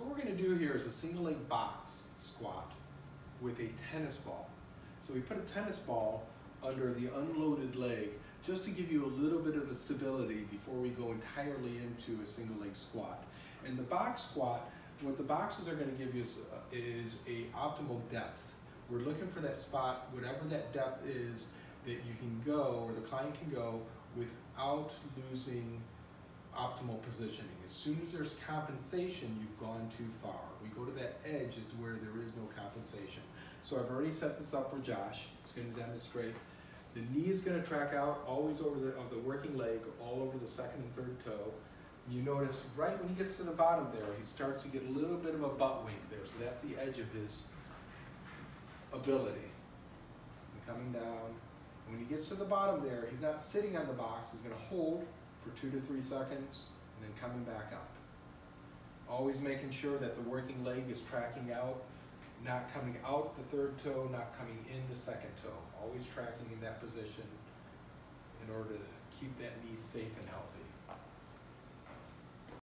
What we're gonna do here is a single leg box squat with a tennis ball. So we put a tennis ball under the unloaded leg just to give you a little bit of a stability before we go entirely into a single leg squat. And the box squat, what the boxes are gonna give you is, is a optimal depth. We're looking for that spot, whatever that depth is, that you can go, or the client can go, without losing optimal positioning. As soon as there's compensation, you've gone too far. We go to that edge is where there is no compensation. So I've already set this up for Josh. He's gonna demonstrate. The knee is gonna track out always over the, of the working leg, all over the second and third toe. You notice right when he gets to the bottom there, he starts to get a little bit of a butt wink there. So that's the edge of his ability. And coming down. When he gets to the bottom there, he's not sitting on the box. He's gonna hold for two to three seconds and then coming back up. Always making sure that the working leg is tracking out, not coming out the third toe, not coming in the second toe. Always tracking in that position in order to keep that knee safe and healthy.